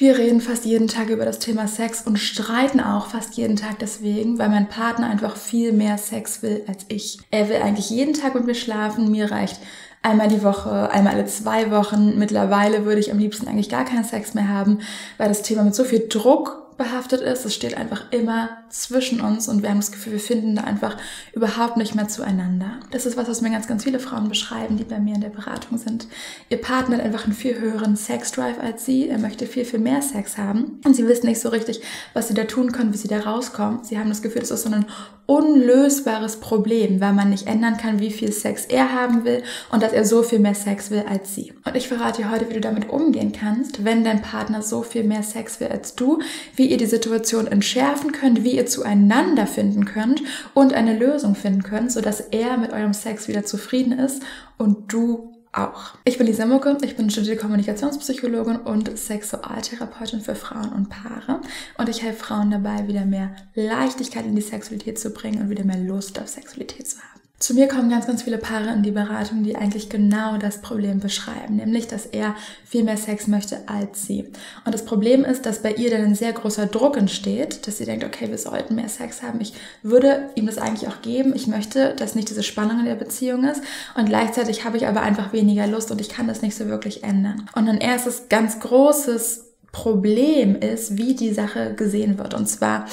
Wir reden fast jeden Tag über das Thema Sex und streiten auch fast jeden Tag deswegen, weil mein Partner einfach viel mehr Sex will als ich. Er will eigentlich jeden Tag mit mir schlafen, mir reicht einmal die Woche, einmal alle zwei Wochen. Mittlerweile würde ich am liebsten eigentlich gar keinen Sex mehr haben, weil das Thema mit so viel Druck behaftet ist. Es steht einfach immer zwischen uns und wir haben das Gefühl, wir finden da einfach überhaupt nicht mehr zueinander. Das ist was, was mir ganz, ganz viele Frauen beschreiben, die bei mir in der Beratung sind. Ihr Partner hat einfach einen viel höheren Sexdrive als sie. Er möchte viel, viel mehr Sex haben und sie wissen nicht so richtig, was sie da tun können, wie sie da rauskommen. Sie haben das Gefühl, das ist so ein unlösbares Problem, weil man nicht ändern kann, wie viel Sex er haben will und dass er so viel mehr Sex will als sie. Und ich verrate dir heute, wie du damit umgehen kannst, wenn dein Partner so viel mehr Sex will als du, wie ihr die Situation entschärfen könnt, wie ihr zueinander finden könnt und eine Lösung finden könnt, sodass er mit eurem Sex wieder zufrieden ist und du auch. Ich bin Lisa Mucke, ich bin studierte Kommunikationspsychologin und Sexualtherapeutin für Frauen und Paare und ich helfe Frauen dabei, wieder mehr Leichtigkeit in die Sexualität zu bringen und wieder mehr Lust auf Sexualität zu haben. Zu mir kommen ganz, ganz viele Paare in die Beratung, die eigentlich genau das Problem beschreiben, nämlich, dass er viel mehr Sex möchte als sie. Und das Problem ist, dass bei ihr dann ein sehr großer Druck entsteht, dass sie denkt, okay, wir sollten mehr Sex haben. Ich würde ihm das eigentlich auch geben. Ich möchte, dass nicht diese Spannung in der Beziehung ist. Und gleichzeitig habe ich aber einfach weniger Lust und ich kann das nicht so wirklich ändern. Und ein erstes ganz großes Problem ist, wie die Sache gesehen wird. Und zwar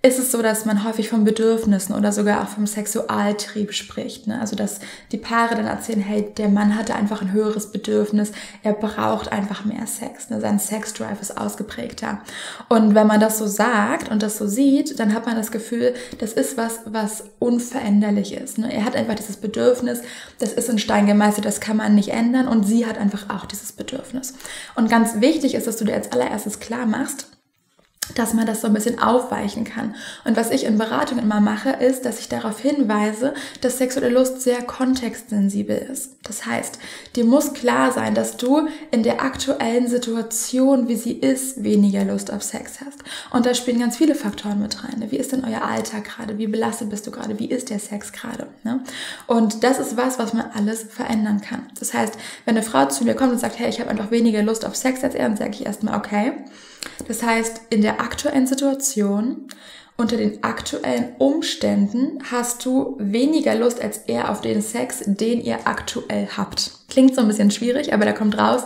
ist es so, dass man häufig von Bedürfnissen oder sogar auch vom Sexualtrieb spricht. Ne? Also dass die Paare dann erzählen, hey, der Mann hatte einfach ein höheres Bedürfnis, er braucht einfach mehr Sex. Ne? Sein Sexdrive ist ausgeprägter. Und wenn man das so sagt und das so sieht, dann hat man das Gefühl, das ist was, was unveränderlich ist. Ne? Er hat einfach dieses Bedürfnis, das ist in Stein gemeißelt, das kann man nicht ändern und sie hat einfach auch dieses Bedürfnis. Und ganz wichtig ist, dass du dir als allererstes klar machst, dass man das so ein bisschen aufweichen kann. Und was ich in Beratungen immer mache, ist, dass ich darauf hinweise, dass sexuelle Lust sehr kontextsensibel ist. Das heißt, dir muss klar sein, dass du in der aktuellen Situation, wie sie ist, weniger Lust auf Sex hast. Und da spielen ganz viele Faktoren mit rein. Wie ist denn euer Alltag gerade? Wie belastet bist du gerade? Wie ist der Sex gerade? Ne? Und das ist was, was man alles verändern kann. Das heißt, wenn eine Frau zu mir kommt und sagt, hey, ich habe einfach weniger Lust auf Sex als er, dann sage ich erstmal, okay, das heißt, in der aktuellen Situation, unter den aktuellen Umständen hast du weniger Lust als er auf den Sex, den ihr aktuell habt. Klingt so ein bisschen schwierig, aber da kommt raus,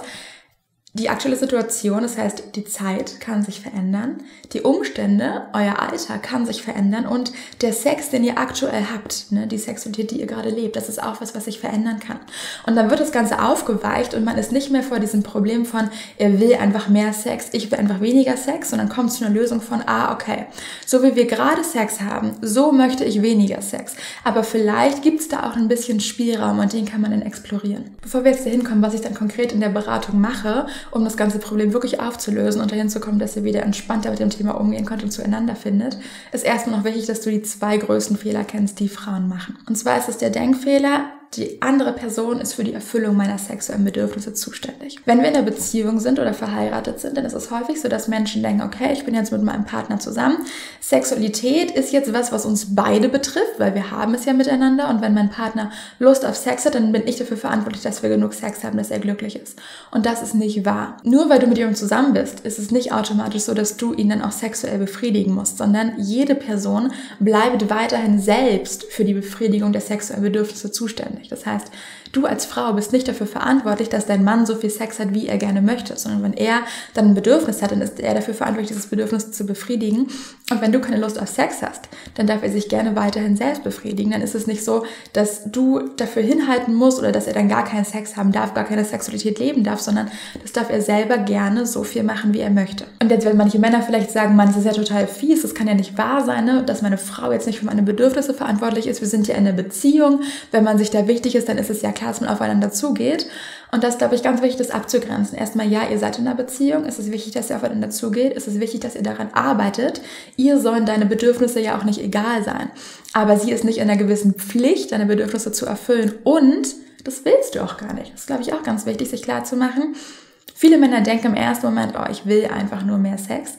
die aktuelle Situation, das heißt, die Zeit kann sich verändern, die Umstände, euer Alter kann sich verändern und der Sex, den ihr aktuell habt, ne, die Sexualität, die ihr gerade lebt, das ist auch was, was sich verändern kann. Und dann wird das Ganze aufgeweicht und man ist nicht mehr vor diesem Problem von, er will einfach mehr Sex, ich will einfach weniger Sex, sondern kommt zu einer Lösung von, ah, okay, so wie wir gerade Sex haben, so möchte ich weniger Sex. Aber vielleicht gibt es da auch ein bisschen Spielraum und den kann man dann explorieren. Bevor wir jetzt dahin kommen, was ich dann konkret in der Beratung mache, um das ganze Problem wirklich aufzulösen und dahin zu kommen, dass ihr wieder entspannter mit dem Thema umgehen könnt und zueinander findet, ist erstmal noch wichtig, dass du die zwei größten Fehler kennst, die Frauen machen. Und zwar ist es der Denkfehler, die andere Person ist für die Erfüllung meiner sexuellen Bedürfnisse zuständig. Wenn wir in einer Beziehung sind oder verheiratet sind, dann ist es häufig so, dass Menschen denken, okay, ich bin jetzt mit meinem Partner zusammen. Sexualität ist jetzt was, was uns beide betrifft, weil wir haben es ja miteinander und wenn mein Partner Lust auf Sex hat, dann bin ich dafür verantwortlich, dass wir genug Sex haben, dass er glücklich ist. Und das ist nicht wahr. Nur weil du mit jemandem zusammen bist, ist es nicht automatisch so, dass du ihn dann auch sexuell befriedigen musst, sondern jede Person bleibt weiterhin selbst für die Befriedigung der sexuellen Bedürfnisse zuständig nicht. Das heißt, du als Frau bist nicht dafür verantwortlich, dass dein Mann so viel Sex hat, wie er gerne möchte, sondern wenn er dann ein Bedürfnis hat, dann ist er dafür verantwortlich, dieses Bedürfnis zu befriedigen. Und wenn du keine Lust auf Sex hast, dann darf er sich gerne weiterhin selbst befriedigen. Dann ist es nicht so, dass du dafür hinhalten musst oder dass er dann gar keinen Sex haben darf, gar keine Sexualität leben darf, sondern das darf er selber gerne so viel machen, wie er möchte. Und jetzt werden manche Männer vielleicht sagen, Mann, das ist ja total fies, das kann ja nicht wahr sein, ne? dass meine Frau jetzt nicht für meine Bedürfnisse verantwortlich ist. Wir sind ja in einer Beziehung. Wenn man sich da wichtig ist, dann ist es ja klar, dass man aufeinander zugeht. Und das glaube ich ganz wichtig, das abzugrenzen. Erstmal, ja, ihr seid in einer Beziehung. Es ist wichtig, dass ihr aufeinander zugeht. Es ist wichtig, dass ihr daran arbeitet. Ihr sollen deine Bedürfnisse ja auch nicht egal sein. Aber sie ist nicht in einer gewissen Pflicht, deine Bedürfnisse zu erfüllen. Und das willst du auch gar nicht. Das ist, glaube ich, auch ganz wichtig, sich klar zu machen. Viele Männer denken im ersten Moment, oh, ich will einfach nur mehr Sex.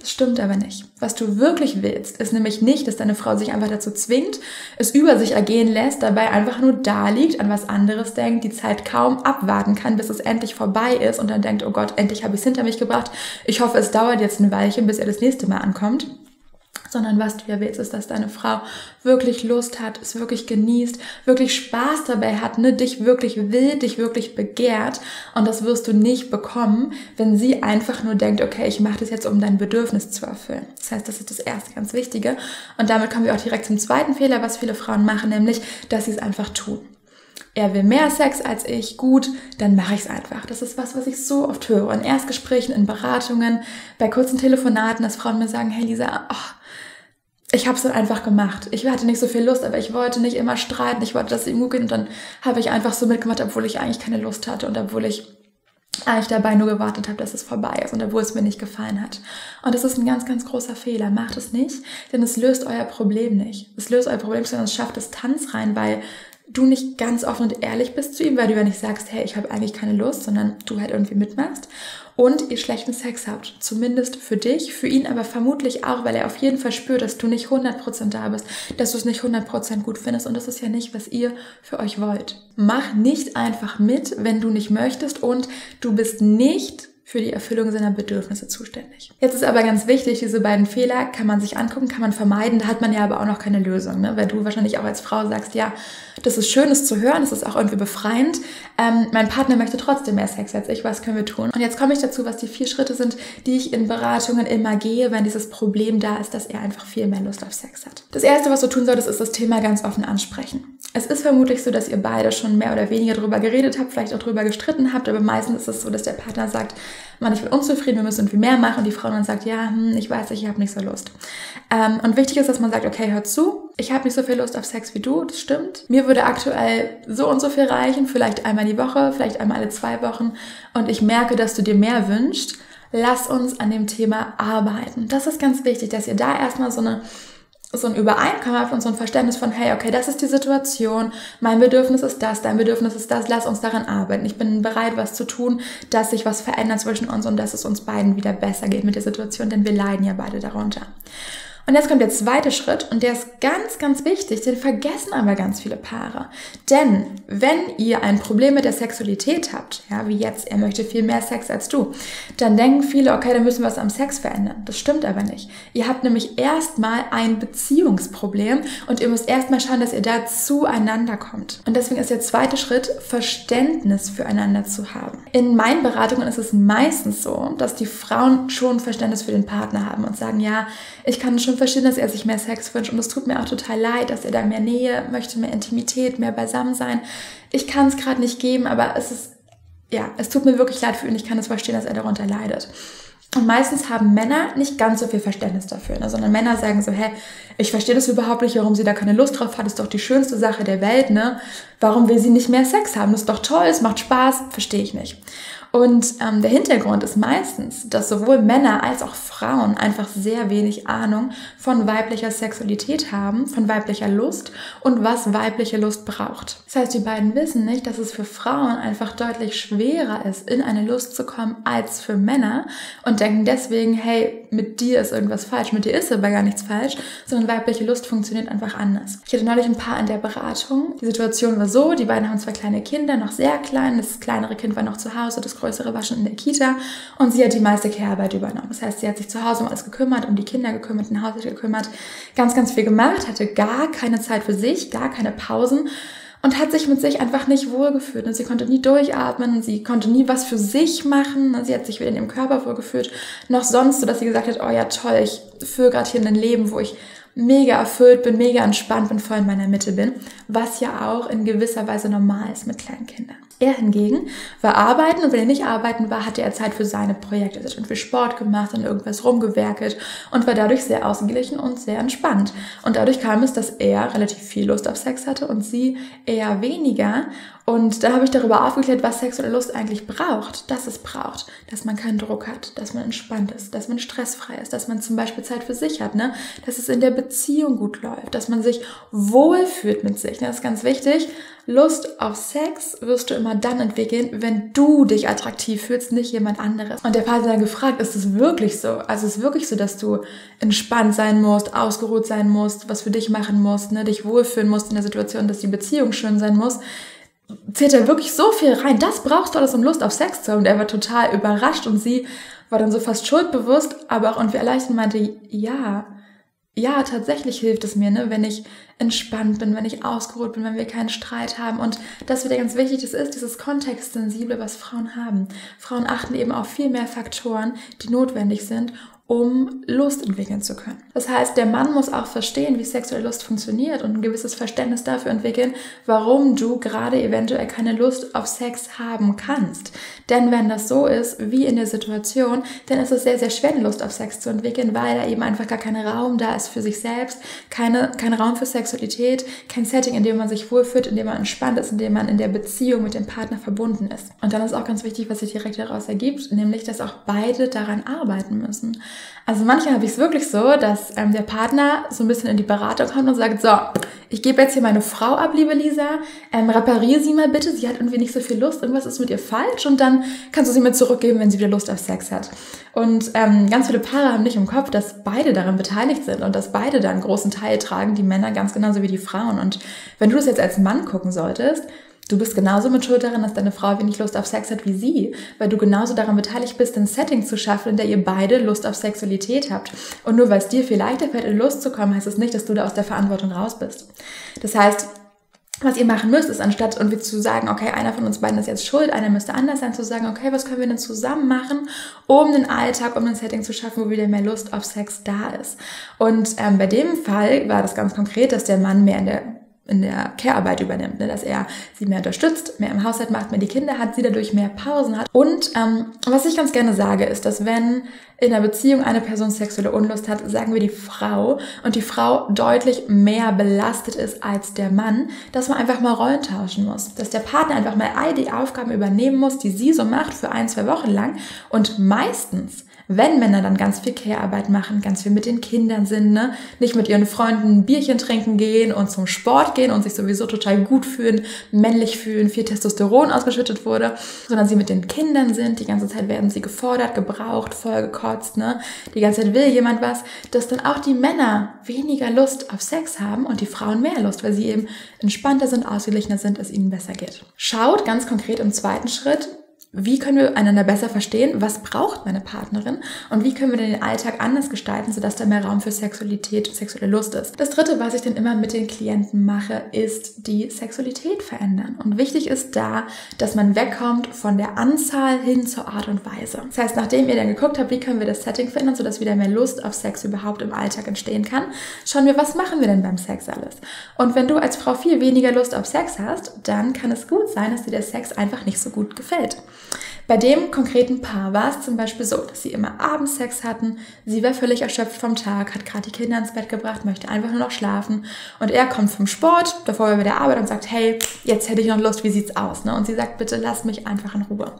Das stimmt aber nicht. Was du wirklich willst, ist nämlich nicht, dass deine Frau sich einfach dazu zwingt, es über sich ergehen lässt, dabei einfach nur da liegt, an was anderes denkt, die Zeit kaum abwarten kann, bis es endlich vorbei ist und dann denkt, oh Gott, endlich habe ich es hinter mich gebracht. Ich hoffe, es dauert jetzt ein Weilchen, bis er das nächste Mal ankommt sondern was du ja willst, ist, dass deine Frau wirklich Lust hat, es wirklich genießt, wirklich Spaß dabei hat, ne, dich wirklich will, dich wirklich begehrt und das wirst du nicht bekommen, wenn sie einfach nur denkt, okay, ich mache das jetzt, um dein Bedürfnis zu erfüllen. Das heißt, das ist das erste ganz Wichtige und damit kommen wir auch direkt zum zweiten Fehler, was viele Frauen machen, nämlich, dass sie es einfach tun er will mehr Sex als ich, gut, dann mache ich es einfach. Das ist was, was ich so oft höre. In Erstgesprächen, in Beratungen, bei kurzen Telefonaten, dass Frauen mir sagen, hey Lisa, oh, ich habe es dann einfach gemacht. Ich hatte nicht so viel Lust, aber ich wollte nicht immer streiten. Ich wollte, dass es ihm gut geht. Und dann habe ich einfach so mitgemacht, obwohl ich eigentlich keine Lust hatte und obwohl ich eigentlich dabei nur gewartet habe, dass es vorbei ist und obwohl es mir nicht gefallen hat. Und das ist ein ganz, ganz großer Fehler. Macht es nicht, denn es löst euer Problem nicht. Es löst euer Problem, sondern es schafft Distanz rein, weil du nicht ganz offen und ehrlich bist zu ihm, weil du ja nicht sagst, hey, ich habe eigentlich keine Lust, sondern du halt irgendwie mitmachst und ihr schlechten Sex habt. Zumindest für dich, für ihn aber vermutlich auch, weil er auf jeden Fall spürt, dass du nicht 100% da bist, dass du es nicht 100% gut findest und das ist ja nicht, was ihr für euch wollt. Mach nicht einfach mit, wenn du nicht möchtest und du bist nicht für die Erfüllung seiner Bedürfnisse zuständig. Jetzt ist aber ganz wichtig, diese beiden Fehler kann man sich angucken, kann man vermeiden, da hat man ja aber auch noch keine Lösung, ne? weil du wahrscheinlich auch als Frau sagst, ja, das ist schön, es zu hören, es ist auch irgendwie befreiend. Ähm, mein Partner möchte trotzdem mehr Sex als ich, was können wir tun? Und jetzt komme ich dazu, was die vier Schritte sind, die ich in Beratungen immer gehe, wenn dieses Problem da ist, dass er einfach viel mehr Lust auf Sex hat. Das erste, was du tun solltest, ist das Thema ganz offen ansprechen. Es ist vermutlich so, dass ihr beide schon mehr oder weniger darüber geredet habt, vielleicht auch darüber gestritten habt, aber meistens ist es so, dass der Partner sagt, Ich bin unzufrieden, wir müssen irgendwie mehr machen und die Frau dann sagt, ja, hm, ich weiß nicht, ich habe nicht so Lust. Ähm, und wichtig ist, dass man sagt, okay, hör zu, ich habe nicht so viel Lust auf Sex wie du, das stimmt. Mir würde aktuell so und so viel reichen, vielleicht einmal die Woche, vielleicht einmal alle zwei Wochen und ich merke, dass du dir mehr wünschst. Lass uns an dem Thema arbeiten. Das ist ganz wichtig, dass ihr da erstmal so eine so ein Übereinkommen und so ein Verständnis von, hey, okay, das ist die Situation, mein Bedürfnis ist das, dein Bedürfnis ist das, lass uns daran arbeiten. Ich bin bereit, was zu tun, dass sich was verändert zwischen uns und dass es uns beiden wieder besser geht mit der Situation, denn wir leiden ja beide darunter. Und jetzt kommt der zweite Schritt und der ist ganz, ganz wichtig, den vergessen aber ganz viele Paare. Denn wenn ihr ein Problem mit der Sexualität habt, ja, wie jetzt, er möchte viel mehr Sex als du, dann denken viele, okay, dann müssen wir was am Sex verändern. Das stimmt aber nicht. Ihr habt nämlich erstmal ein Beziehungsproblem und ihr müsst erstmal schauen, dass ihr da zueinander kommt. Und deswegen ist der zweite Schritt, Verständnis füreinander zu haben. In meinen Beratungen ist es meistens so, dass die Frauen schon Verständnis für den Partner haben und sagen, ja, ich kann schon verstehen, dass er sich mehr Sex wünscht und es tut mir auch total leid, dass er da mehr Nähe möchte, mehr Intimität, mehr beisammen sein. Ich kann es gerade nicht geben, aber es ist, ja, es tut mir wirklich leid für ihn. Ich kann es verstehen, dass er darunter leidet. Und meistens haben Männer nicht ganz so viel Verständnis dafür, ne? sondern Männer sagen so, hä, ich verstehe das überhaupt nicht, warum sie da keine Lust drauf hat, ist doch die schönste Sache der Welt, ne? Warum will sie nicht mehr Sex haben? Das ist doch toll, es macht Spaß, verstehe ich nicht. Und ähm, der Hintergrund ist meistens, dass sowohl Männer als auch Frauen einfach sehr wenig Ahnung von weiblicher Sexualität haben, von weiblicher Lust und was weibliche Lust braucht. Das heißt, die beiden wissen nicht, dass es für Frauen einfach deutlich schwerer ist, in eine Lust zu kommen als für Männer und denken deswegen, hey, mit dir ist irgendwas falsch, mit dir ist aber gar nichts falsch, sondern weibliche Lust funktioniert einfach anders. Ich hatte neulich ein paar in der Beratung. Die Situation war so, die beiden haben zwei kleine Kinder, noch sehr klein, das kleinere Kind war noch zu Hause, das größere war schon in der Kita und sie hat die meiste Care-Arbeit übernommen. Das heißt, sie hat sich zu Hause um alles gekümmert, um die Kinder gekümmert, den Haushalt gekümmert, ganz, ganz viel gemacht, hatte gar keine Zeit für sich, gar keine Pausen und hat sich mit sich einfach nicht wohlgefühlt. Und sie konnte nie durchatmen, sie konnte nie was für sich machen. Sie hat sich weder in ihrem Körper wohlgefühlt, noch sonst, so dass sie gesagt hat, oh ja toll, ich führe gerade hier ein Leben, wo ich mega erfüllt bin, mega entspannt bin, voll in meiner Mitte bin, was ja auch in gewisser Weise normal ist mit kleinen Kindern. Er hingegen war arbeiten und wenn er nicht arbeiten war, hatte er Zeit für seine Projekte. Er hat irgendwie Sport gemacht und irgendwas rumgewerkelt und war dadurch sehr ausgeglichen und sehr entspannt. Und dadurch kam es, dass er relativ viel Lust auf Sex hatte und sie eher weniger Und da habe ich darüber aufgeklärt, was sexuelle Lust eigentlich braucht. Dass es braucht, dass man keinen Druck hat, dass man entspannt ist, dass man stressfrei ist, dass man zum Beispiel Zeit für sich hat, ne? dass es in der Beziehung gut läuft, dass man sich wohlfühlt mit sich. Ne? Das ist ganz wichtig. Lust auf Sex wirst du immer dann entwickeln, wenn du dich attraktiv fühlst, nicht jemand anderes. Und der Partner dann gefragt, ist es wirklich so? Also ist es wirklich so, dass du entspannt sein musst, ausgeruht sein musst, was für dich machen musst, ne? dich wohlfühlen musst in der Situation, dass die Beziehung schön sein muss? zählt da wirklich so viel rein. Das brauchst du alles, um Lust auf Sex zu haben. Und er war total überrascht und sie war dann so fast schuldbewusst, aber auch irgendwie erleichtert meinte, ja, ja, tatsächlich hilft es mir, ne, wenn ich entspannt bin, wenn ich ausgeruht bin, wenn wir keinen Streit haben. Und das wieder ganz wichtig, das ist dieses Kontextsensible, was Frauen haben. Frauen achten eben auf viel mehr Faktoren, die notwendig sind, um Lust entwickeln zu können. Das heißt, der Mann muss auch verstehen, wie sexuelle Lust funktioniert und ein gewisses Verständnis dafür entwickeln, warum du gerade eventuell keine Lust auf Sex haben kannst. Denn wenn das so ist, wie in der Situation, dann ist es sehr, sehr schwer, Lust auf Sex zu entwickeln, weil da eben einfach gar kein Raum da ist für sich selbst, keine, kein Raum für Sexualität, kein Setting, in dem man sich wohlfühlt, in dem man entspannt ist, in dem man in der Beziehung mit dem Partner verbunden ist. Und dann ist auch ganz wichtig, was sich direkt daraus ergibt, nämlich, dass auch beide daran arbeiten müssen. Also manchmal habe ich es wirklich so, dass ähm, der Partner so ein bisschen in die Beratung kommt und sagt, so, ich gebe jetzt hier meine Frau ab, liebe Lisa, ähm, repariere sie mal bitte, sie hat irgendwie nicht so viel Lust, irgendwas ist mit ihr falsch und dann kannst du sie mir zurückgeben, wenn sie wieder Lust auf Sex hat. Und ähm, ganz viele Paare haben nicht im Kopf, dass beide daran beteiligt sind und dass beide da einen großen Teil tragen, die Männer ganz genauso wie die Frauen. Und wenn du das jetzt als Mann gucken solltest, Du bist genauso mit Schuld daran, dass deine Frau wenig Lust auf Sex hat wie sie, weil du genauso daran beteiligt bist, ein Setting zu schaffen, in der ihr beide Lust auf Sexualität habt. Und nur weil es dir viel leichter fällt, in Lust zu kommen, heißt es das nicht, dass du da aus der Verantwortung raus bist. Das heißt, was ihr machen müsst, ist anstatt irgendwie zu sagen, okay, einer von uns beiden ist jetzt schuld, einer müsste anders sein, zu sagen, okay, was können wir denn zusammen machen, um den Alltag, um ein Setting zu schaffen, wo wieder mehr Lust auf Sex da ist. Und ähm, bei dem Fall war das ganz konkret, dass der Mann mehr in der in der Care-Arbeit übernimmt, ne? dass er sie mehr unterstützt, mehr im Haushalt macht, mehr die Kinder hat, sie dadurch mehr Pausen hat. Und ähm, was ich ganz gerne sage, ist, dass wenn in einer Beziehung eine Person sexuelle Unlust hat, sagen wir die Frau und die Frau deutlich mehr belastet ist als der Mann, dass man einfach mal Rollen tauschen muss. Dass der Partner einfach mal all die Aufgaben übernehmen muss, die sie so macht für ein, zwei Wochen lang und meistens wenn Männer dann ganz viel Care-Arbeit machen, ganz viel mit den Kindern sind, ne? nicht mit ihren Freunden ein Bierchen trinken gehen und zum Sport gehen und sich sowieso total gut fühlen, männlich fühlen, viel Testosteron ausgeschüttet wurde, sondern sie mit den Kindern sind, die ganze Zeit werden sie gefordert, gebraucht, vollgekotzt, ne? die ganze Zeit will jemand was, dass dann auch die Männer weniger Lust auf Sex haben und die Frauen mehr Lust, weil sie eben entspannter sind, ausgeglichener sind, es ihnen besser geht. Schaut ganz konkret im zweiten Schritt, wie können wir einander besser verstehen, was braucht meine Partnerin und wie können wir den Alltag anders gestalten, sodass da mehr Raum für Sexualität, sexuelle Lust ist. Das dritte, was ich dann immer mit den Klienten mache, ist die Sexualität verändern. Und wichtig ist da, dass man wegkommt von der Anzahl hin zur Art und Weise. Das heißt, nachdem ihr dann geguckt habt, wie können wir das Setting verändern, sodass wieder mehr Lust auf Sex überhaupt im Alltag entstehen kann, schauen wir, was machen wir denn beim Sex alles? Und wenn du als Frau viel weniger Lust auf Sex hast, dann kann es gut sein, dass dir der Sex einfach nicht so gut gefällt. Bei dem konkreten Paar war es zum Beispiel so, dass sie immer abends Sex hatten, sie war völlig erschöpft vom Tag, hat gerade die Kinder ins Bett gebracht, möchte einfach nur noch schlafen und er kommt vom Sport, davor war bei der Arbeit und sagt, hey, jetzt hätte ich noch Lust, wie sieht's aus? Ne? Und sie sagt, bitte lass mich einfach in Ruhe.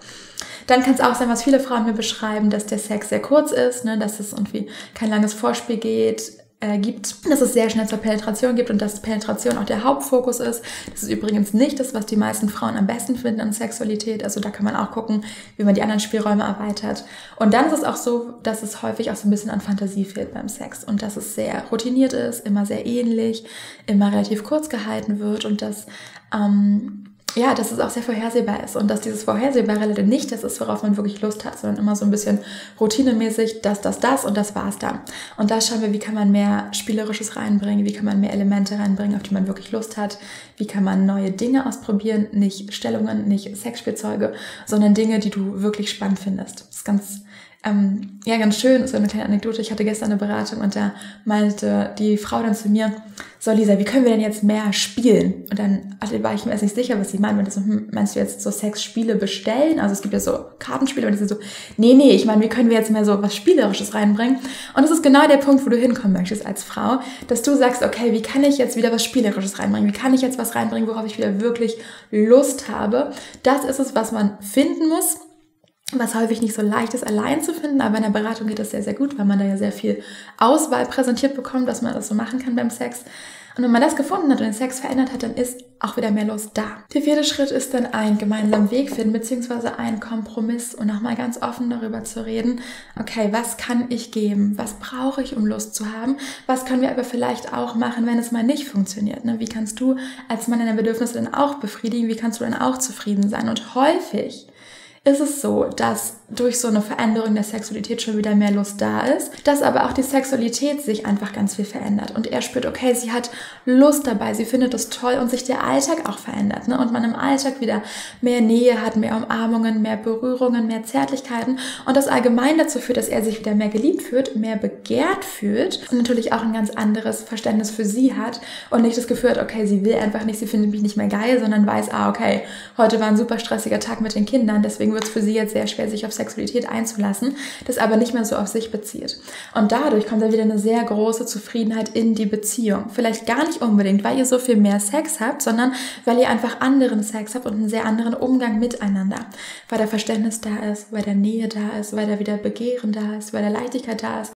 Dann kann es auch sein, was viele Frauen mir beschreiben, dass der Sex sehr kurz ist, ne? dass es irgendwie kein langes Vorspiel geht, äh, gibt, dass es sehr schnell zur Penetration gibt und dass Penetration auch der Hauptfokus ist. Das ist übrigens nicht das, was die meisten Frauen am besten finden an Sexualität. Also da kann man auch gucken, wie man die anderen Spielräume erweitert. Und dann ist es auch so, dass es häufig auch so ein bisschen an Fantasie fehlt beim Sex und dass es sehr routiniert ist, immer sehr ähnlich, immer relativ kurz gehalten wird und dass ähm, ja, dass es auch sehr vorhersehbar ist und dass dieses Vorhersehbare leider nicht das ist, worauf man wirklich Lust hat, sondern immer so ein bisschen routinemäßig, das, das, das und das war's dann. Und da schauen wir, wie kann man mehr Spielerisches reinbringen, wie kann man mehr Elemente reinbringen, auf die man wirklich Lust hat, wie kann man neue Dinge ausprobieren, nicht Stellungen, nicht Sexspielzeuge, sondern Dinge, die du wirklich spannend findest. Das ist ganz ähm, ja, ganz schön, so eine kleine Anekdote. Ich hatte gestern eine Beratung und da meinte die Frau dann zu mir, so Lisa, wie können wir denn jetzt mehr spielen? Und dann war ich mir erst nicht sicher, was sie meint. Und so, hm, meinst du jetzt so Sexspiele bestellen? Also es gibt ja so Kartenspiele und die sind so, nee, nee, ich meine, wie können wir jetzt mehr so was Spielerisches reinbringen? Und das ist genau der Punkt, wo du hinkommen möchtest als Frau, dass du sagst, okay, wie kann ich jetzt wieder was Spielerisches reinbringen? Wie kann ich jetzt was reinbringen, worauf ich wieder wirklich Lust habe? Das ist es, was man finden muss was häufig nicht so leicht ist, allein zu finden, aber in der Beratung geht das sehr, sehr gut, weil man da ja sehr viel Auswahl präsentiert bekommt, was man das so machen kann beim Sex. Und wenn man das gefunden hat und den Sex verändert hat, dann ist auch wieder mehr Lust da. Der vierte Schritt ist dann ein gemeinsamen Weg finden, beziehungsweise ein Kompromiss und nochmal ganz offen darüber zu reden, okay, was kann ich geben? Was brauche ich, um Lust zu haben? Was können wir aber vielleicht auch machen, wenn es mal nicht funktioniert? Ne? Wie kannst du als Mann deine Bedürfnisse dann auch befriedigen? Wie kannst du dann auch zufrieden sein? Und häufig ist es so, dass durch so eine Veränderung der Sexualität schon wieder mehr Lust da ist, dass aber auch die Sexualität sich einfach ganz viel verändert und er spürt, okay, sie hat Lust dabei, sie findet es toll und sich der Alltag auch verändert ne? und man im Alltag wieder mehr Nähe hat, mehr Umarmungen, mehr Berührungen, mehr Zärtlichkeiten und das allgemein dazu führt, dass er sich wieder mehr geliebt fühlt, mehr begehrt fühlt und natürlich auch ein ganz anderes Verständnis für sie hat und nicht das Gefühl hat, okay, sie will einfach nicht, sie findet mich nicht mehr geil, sondern weiß, ah, okay, heute war ein super stressiger Tag mit den Kindern, deswegen wird es für sie jetzt sehr schwer, sich auf Sexualität einzulassen, das aber nicht mehr so auf sich bezieht. Und dadurch kommt dann wieder eine sehr große Zufriedenheit in die Beziehung. Vielleicht gar nicht unbedingt, weil ihr so viel mehr Sex habt, sondern weil ihr einfach anderen Sex habt und einen sehr anderen Umgang miteinander. Weil der Verständnis da ist, weil der Nähe da ist, weil da wieder Begehren da ist, weil der Leichtigkeit da ist